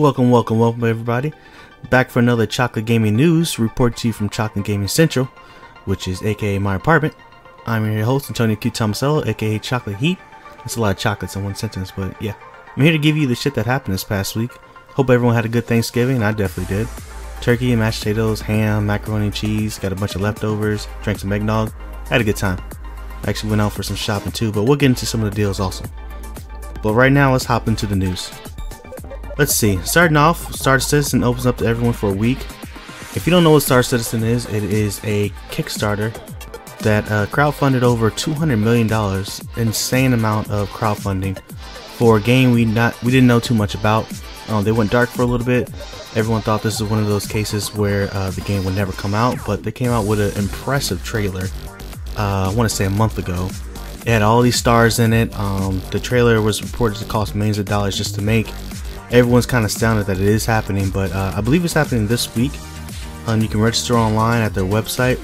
Welcome, welcome, welcome, everybody. Back for another Chocolate Gaming News report to you from Chocolate Gaming Central, which is aka my apartment. I'm your host, Antonio Q. Tomasello, aka Chocolate Heat. That's a lot of chocolates in one sentence, but yeah. I'm here to give you the shit that happened this past week. Hope everyone had a good Thanksgiving. I definitely did. Turkey, and mashed potatoes, ham, macaroni and cheese, got a bunch of leftovers, drank some eggnog. Had a good time. Actually went out for some shopping too, but we'll get into some of the deals also. But right now, let's hop into the news. Let's see. Starting off, Star Citizen opens up to everyone for a week. If you don't know what Star Citizen is, it is a Kickstarter that uh, crowdfunded over 200 million dollars, insane amount of crowdfunding for a game we not we didn't know too much about. Um, they went dark for a little bit. Everyone thought this was one of those cases where uh, the game would never come out, but they came out with an impressive trailer. Uh, I want to say a month ago. It had all these stars in it. Um, the trailer was reported to cost millions of dollars just to make everyone's kind of astounded that it is happening, but uh, I believe it's happening this week. Um, you can register online at their website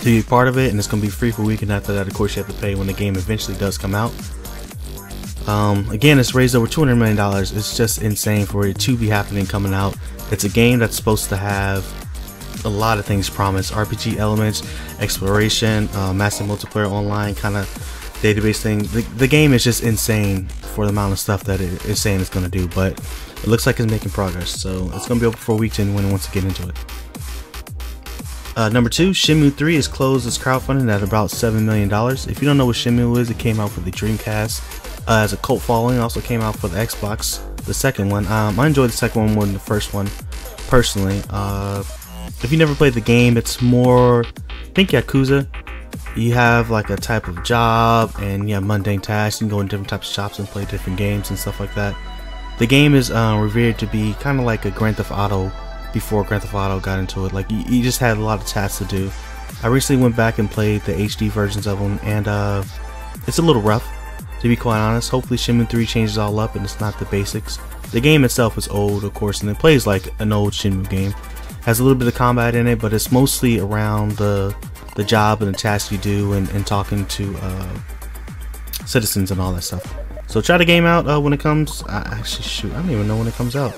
to be part of it, and it's going to be free for a week. And after that, of course, you have to pay when the game eventually does come out. Um, again, it's raised over $200 million. It's just insane for it to be happening coming out. It's a game that's supposed to have a lot of things promised RPG elements, exploration, uh, massive multiplayer online kind of database thing. The, the, game is just insane for the amount of stuff that it is saying it's going to do, but it looks like it's making progress. So it's going to be open for a to anyone who wants to get into it. Uh, number two, Shenmue 3 is closed its crowdfunding at about $7 million. If you don't know what Shenmue is, it came out for the Dreamcast uh, as a cult following. It also came out for the Xbox, the second one. Um, I enjoyed the second one more than the first one, personally. Uh, if you never played the game, it's more, I think Yakuza. You have like a type of job and you have mundane tasks. You can go in different types of shops and play different games and stuff like that. The game is uh, revered to be kind of like a Grand Theft Auto before Grand Theft Auto got into it. Like you, you, just had a lot of tasks to do. I recently went back and played the HD versions of them, and uh, it's a little rough, to be quite honest. Hopefully, Shenmue 3 changes all up and it's not the basics. The game itself is old, of course, and it plays like an old Shenmue game. Has a little bit of combat in it, but it's mostly around the the job and the tasks you do, and, and talking to uh, citizens and all that stuff. So try the game out uh, when it comes. I, actually, shoot, I don't even know when it comes out.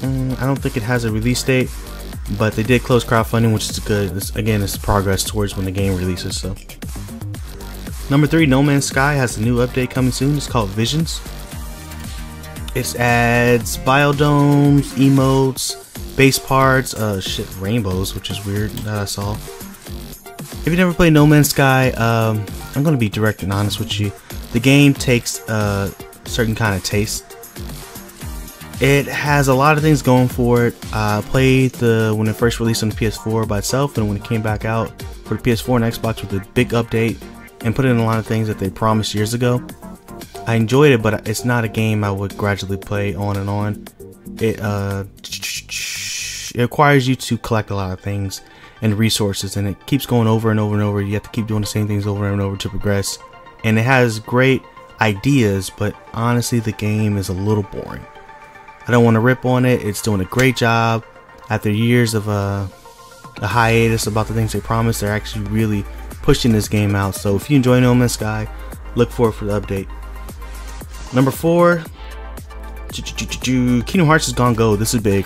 Mm, I don't think it has a release date, but they did close crowdfunding, which is good. It's, again, it's progress towards when the game releases. So, number three, No Man's Sky has a new update coming soon. It's called Visions. It adds biodomes, emotes, base parts, uh, shit, rainbows, which is weird that I saw. If you never played No Man's Sky, um, I'm gonna be direct and honest with you. The game takes a certain kind of taste it has a lot of things going for it. I played the when it first released on the PS4 by itself, and when it came back out for the PS4 and Xbox with a big update and put in a lot of things that they promised years ago. I enjoyed it, but it's not a game I would gradually play on and on. It uh, it requires you to collect a lot of things and resources, and it keeps going over and over and over. You have to keep doing the same things over and over to progress. And it has great ideas, but honestly, the game is a little boring. I don't want to rip on it. It's doing a great job. After years of uh, a hiatus about the things they promised, they're actually really pushing this game out. So if you enjoy No Man's Sky, look forward for the update. Number four, Kingdom Hearts has gone gold. This is big.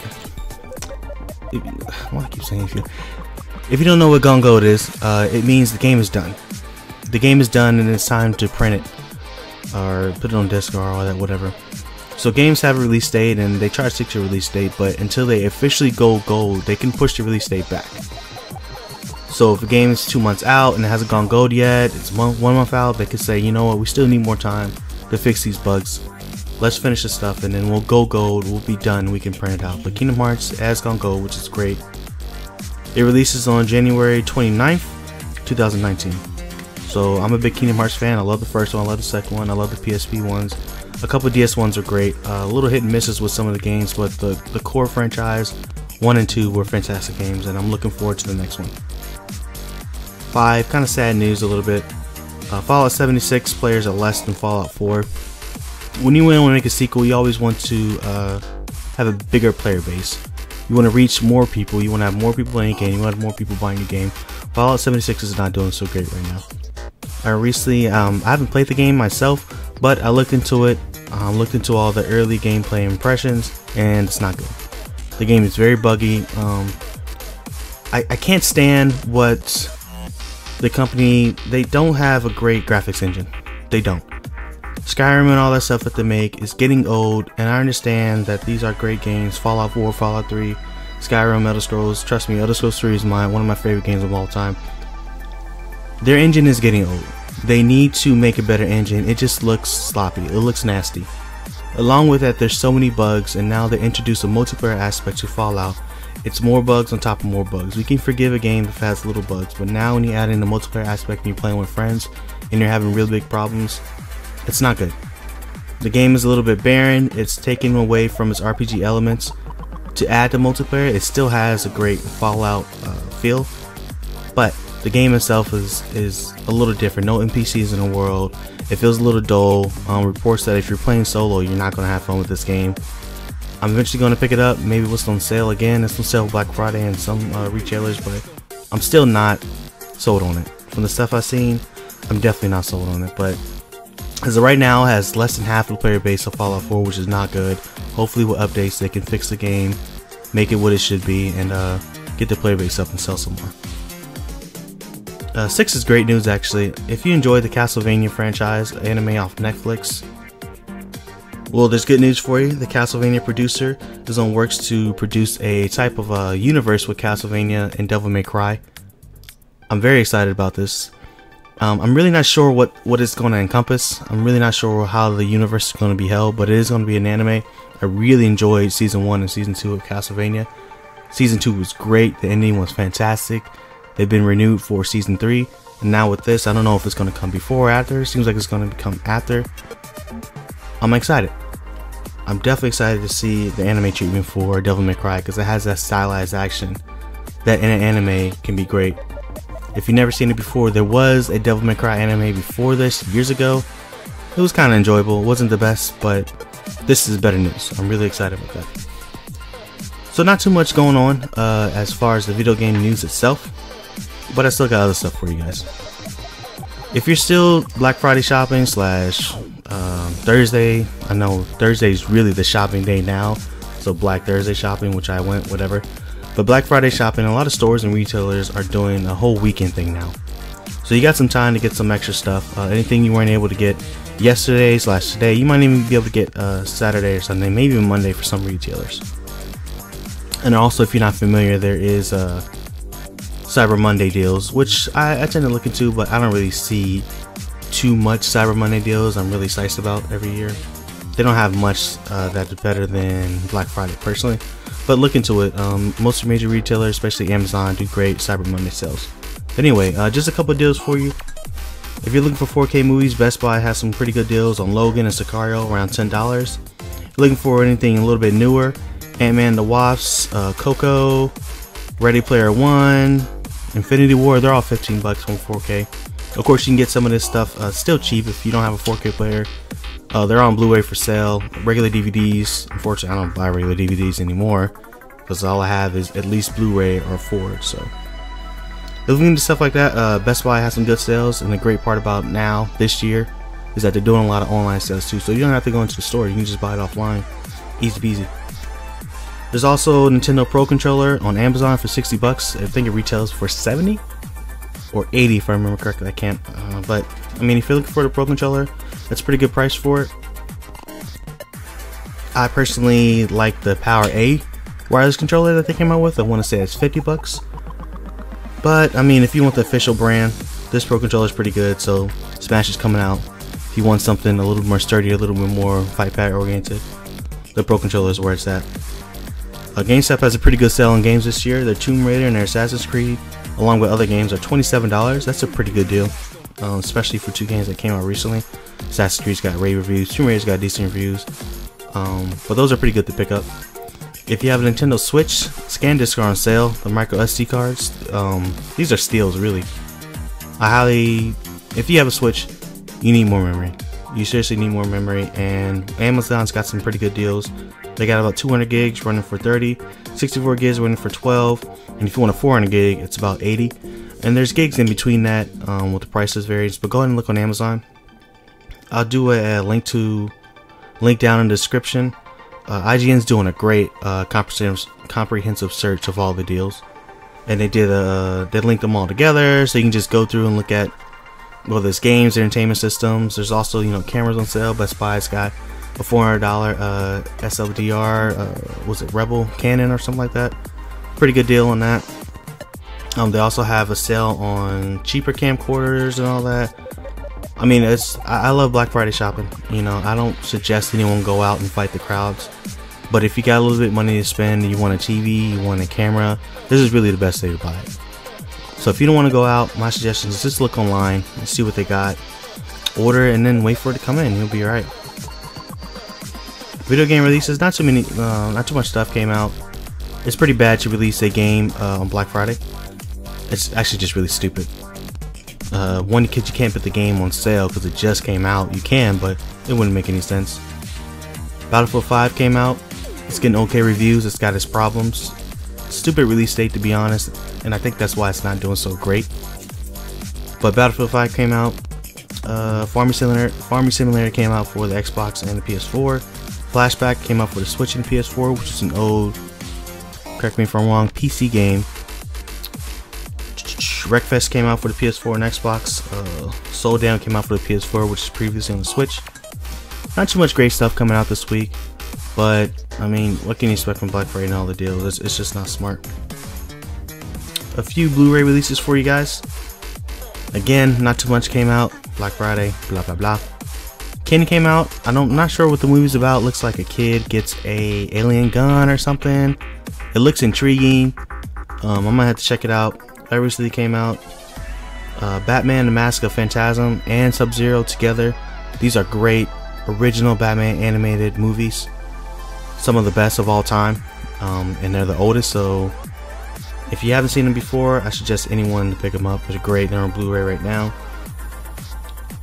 If, why I keep saying if you, if you don't know what Gone Gold is, uh, it means the game is done. The game is done and it's time to print it or put it on disc or all that, whatever. So games have a release date and they try to stick to a release date, but until they officially go gold, they can push the release date back. So if a game is two months out and it hasn't gone gold yet, it's one, one month out, they could say, you know what, we still need more time to fix these bugs. Let's finish the stuff and then we'll go gold, we'll be done, we can print it out. But Kingdom Hearts has gone gold, which is great. It releases on January 29th, 2019. So I'm a big Kingdom Hearts fan. I love the first one, I love the second one, I love the PSP ones. A couple DS ones are great. Uh, a little hit and misses with some of the games, but the, the core franchise, 1 and 2, were fantastic games, and I'm looking forward to the next one. 5, kind of sad news a little bit. Uh, Fallout 76 players are less than Fallout 4. When you want to make a sequel, you always want to uh, have a bigger player base. You want to reach more people, you want to have more people playing a game, you want to have more people buying a game. Fallout 76 is not doing so great right now. I recently, um, I haven't played the game myself, but I looked into it Um, looked into all the early gameplay impressions, and it's not good. The game is very buggy. Um, I, I can't stand what the company they don't have a great graphics engine. They don't. Skyrim and all that stuff that they make is getting old, and I understand that these are great games. Fallout 4, Fallout 3, Skyrim, Elder Scrolls. Trust me, Elder Scrolls 3 is my one of my favorite games of all time. Their engine is getting old. They need to make a better engine. It just looks sloppy. It looks nasty. Along with that, there's so many bugs, and now they introduce a multiplayer aspect to Fallout. It's more bugs on top of more bugs. We can forgive a game if it has little bugs, but now when you add in the multiplayer aspect and you're playing with friends and you're having real big problems, it's not good. The game is a little bit barren. It's taken away from its RPG elements. To add to multiplayer, it still has a great Fallout uh, feel, but the game itself is is a little different. No NPCs in the world. It feels a little dull. Um, reports that if you're playing solo, you're not going to have fun with this game. I'm eventually going to pick it up. Maybe it's on sale again. It's on sale Black Friday and some uh, retailers, but I'm still not sold on it. From the stuff I've seen, I'm definitely not sold on it. But as of right now, has less than half the player base of Fallout 4, which is not good. Hopefully, with updates, they can fix the game, make it what it should be, and uh, get the player base up and sell some more. Uh, 6 is great news actually. If you enjoy the Castlevania franchise anime off Netflix, well, there's good news for you. The Castlevania producer is on works to produce a type of uh, universe with Castlevania and Devil May Cry. I'm very excited about this. Um, I'm really not sure what, what it's going to encompass. I'm really not sure how the universe is going to be held, but it is going to be an anime. I really enjoyed season 1 and season 2 of Castlevania. Season 2 was great, the ending was fantastic. They've been renewed for season three, and now with this, I don't know if it's going to come before or after. It seems like it's going to come after. I'm excited. I'm definitely excited to see the anime treatment for Devil May Cry because it has that stylized action that in an anime can be great. If you've never seen it before, there was a Devil May Cry anime before this years ago. It was kind of enjoyable. It wasn't the best, but this is better news. I'm really excited about that. So not too much going on uh, as far as the video game news itself but I still got other stuff for you guys. If you're still Black Friday shopping slash um, Thursday, I know Thursday is really the shopping day now, so Black Thursday shopping, which I went, whatever. But Black Friday shopping, a lot of stores and retailers are doing a whole weekend thing now. So you got some time to get some extra stuff. Uh, anything you weren't able to get yesterday slash today, you might even be able to get uh, Saturday or Sunday, maybe even Monday for some retailers. And also, if you're not familiar, there is uh, Cyber Monday deals, which I, I, tend to look into, but I don't really see too much Cyber Monday deals I'm really psyched about every year. They don't have much uh, that's better than Black Friday personally, but look into it. Um, most major retailers, especially Amazon, do great Cyber Monday sales. Anyway, uh, just a couple deals for you. If you're looking for 4K movies, Best Buy has some pretty good deals on Logan and Sicario, around $10. looking for anything a little bit newer, Ant-Man the Wasp, uh, Coco, Ready Player One, Infinity War, they're all 15 bucks on 4K. Of course, you can get some of this stuff uh, still cheap if you don't have a 4K player. Uh, they're on Blu-ray for sale. Regular DVDs, unfortunately, I don't buy regular DVDs anymore because all I have is at least Blu-ray or Ford. So, looking into stuff like that, uh, Best Buy has some good sales, and the great part about now this year is that they're doing a lot of online sales too. So you don't have to go into the store; you can just buy it offline, easy peasy. There's also Nintendo Pro Controller on Amazon for 60 bucks. I think it retails for 70 or 80 if I remember correctly. I can't, uh, but I mean, if you're looking for the Pro Controller, that's a pretty good price for it. I personally like the PowerA wireless controller that they came out with. I want to say it's 50 bucks. But I mean, if you want the official brand, this Pro Controller is pretty good. So Smash is coming out. If you want something a little more sturdy, a little bit more fight pad oriented, the Pro Controller is where it's at. Uh, GameStop has a pretty good sale on games this year. Their Tomb Raider and their Assassin's Creed, along with other games, are $27. That's a pretty good deal, um, especially for two games that came out recently. Assassin's Creed's got rave reviews, Tomb Raider's got decent reviews, um, but those are pretty good to pick up. If you have a Nintendo Switch, SanDisk are on sale. The micro SD cards, um, these are steals, really. I highly, if you have a Switch, you need more memory. You seriously need more memory, and Amazon's got some pretty good deals. They got about 200 gigs running for 30, 64 gigs running for 12, and if you want a 400 gig, it's about 80. And there's gigs in between that um, with the prices varies, but go ahead and look on Amazon. I'll do a, a link to Link down in the description. Uh, IGN's doing a great uh, comprehensive comprehensive search of all the deals, and they did uh they linked them all together, so you can just go through and look at well, there's games, entertainment systems. There's also you know cameras on sale. Best Buy's got a $400 uh, SLDR. Uh, was it Rebel Canon or something like that? Pretty good deal on that. Um, they also have a sale on cheaper camcorders and all that. I mean, it's I, love Black Friday shopping. You know, I don't suggest anyone go out and fight the crowds. But if you got a little bit of money to spend, you want a TV, you want a camera, this is really the best day to buy it. So if you don't want to go out, my suggestion is just look online and see what they got, order, and then wait for it to come in. You'll be alright. Video game releases, not too many, uh, not too much stuff came out. It's pretty bad to release a game uh, on Black Friday. It's actually just really stupid. Uh, one, because you can't put the game on sale because it just came out. You can, but it wouldn't make any sense. Battlefield 5 came out. It's getting okay reviews. It's got its problems. Stupid release date, to be honest, and I think that's why it's not doing so great. But Battlefield 5 came out. Uh, Farming Simulator, Farming Simulator came out for the Xbox and the PS4. Flashback came out for the Switch and PS4, which is an old, correct me if I'm wrong, PC game. Wreckfest came out for the PS4 and Xbox. Uh, Soul Down came out for the PS4, which is previously on the Switch. Not too much great stuff coming out this week. But, I mean, what can you expect from Black Friday and all the deals? It's, it's just not smart. A few Blu-ray releases for you guys. Again, not too much came out. Black Friday, blah blah blah. Kin came out. I don't, I'm not sure what the movie's about. Looks like a kid gets a alien gun or something. It looks intriguing. Um, I might have to check it out. That recently came out. Uh, Batman: The Mask of Phantasm and Sub-Zero together. These are great original Batman animated movies some of the best of all time, um, and they're the oldest. So if you haven't seen them before, I suggest anyone to pick them up. They're great. They're on Blu-ray right now.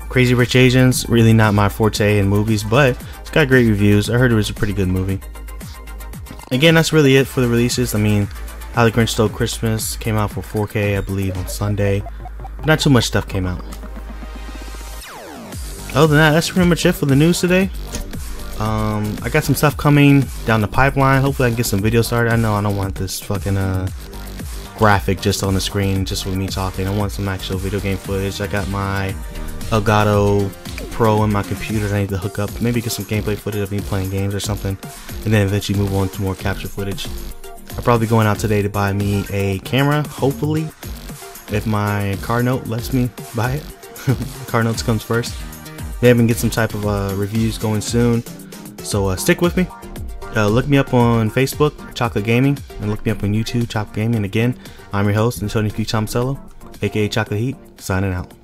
Crazy Rich Asians, really not my forte in movies, but it's got great reviews. I heard it was a pretty good movie. Again, that's really it for the releases. I mean, How the Grinch Stole Christmas came out for 4K, I believe, on Sunday. But not too much stuff came out. Other than that, that's pretty much it for the news today. Um, I got some stuff coming down the pipeline. Hopefully I can get some videos started. I know I don't want this fucking uh, graphic just on the screen, just with me talking. I want some actual video game footage. I got my Elgato Pro in my computer I need to hook up. Maybe get some gameplay footage of me playing games or something. And then eventually move on to more capture footage. I'm probably going out today to buy me a camera, hopefully. If my car note lets me buy it. car notes comes first. Maybe I get some type of uh, reviews going soon. So uh, stick with me. Uh, look me up on Facebook, Chocolate Gaming, and look me up on YouTube, Chocolate Gaming. And again, I'm your host, Antonio Q. Tomasello, aka Chocolate Heat, signing out.